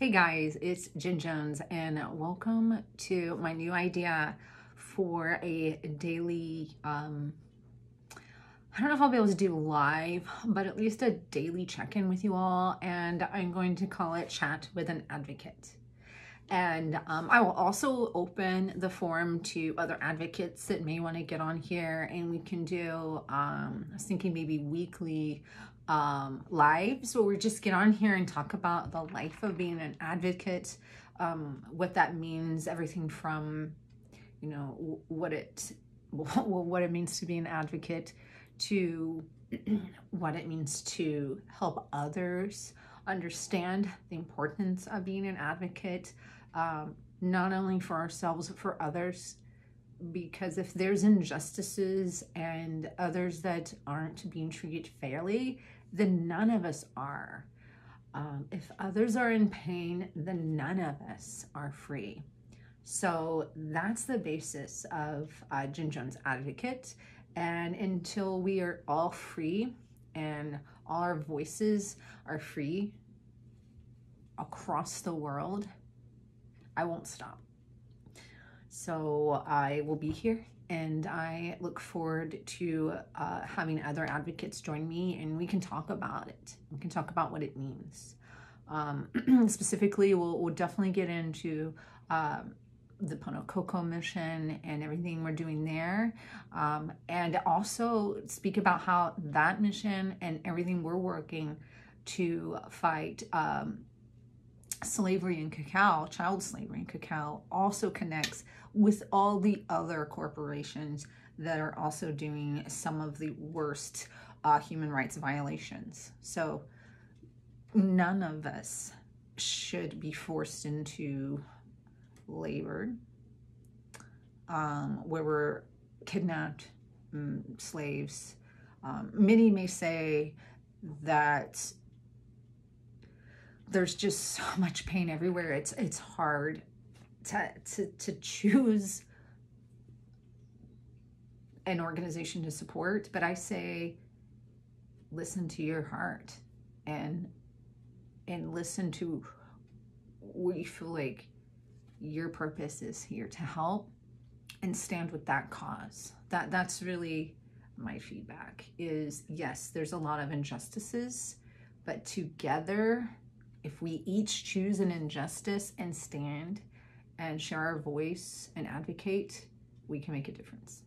Hey guys, it's Jen Jones and welcome to my new idea for a daily, um, I don't know if I'll be able to do live, but at least a daily check-in with you all. And I'm going to call it Chat with an Advocate. And um, I will also open the forum to other advocates that may want to get on here and we can do, um, I was thinking maybe weekly um, lives where we just get on here and talk about the life of being an advocate, um, what that means, everything from, you know, what it, what it means to be an advocate to what it means to help others understand the importance of being an advocate, um, not only for ourselves, but for others because if there's injustices and others that aren't being treated fairly, then none of us are. Um, if others are in pain, then none of us are free. So that's the basis of uh, Jen Jones Advocate. And until we are all free and all our voices are free across the world, I won't stop. So I will be here and I look forward to uh, having other advocates join me and we can talk about it. We can talk about what it means. Um, specifically, we'll, we'll, definitely get into uh, the Pono Cocoa mission and everything we're doing there. Um, and also speak about how that mission and everything we're working to fight um, slavery in cacao, child slavery in cacao, also connects with all the other corporations that are also doing some of the worst uh, human rights violations. So none of us should be forced into labor um, where we're kidnapped um, slaves. Um, many may say that there's just so much pain everywhere. It's it's hard to to to choose an organization to support, but I say listen to your heart and and listen to what you feel like your purpose is here to help and stand with that cause. That that's really my feedback is yes, there's a lot of injustices, but together if we each choose an injustice and stand and share our voice and advocate, we can make a difference.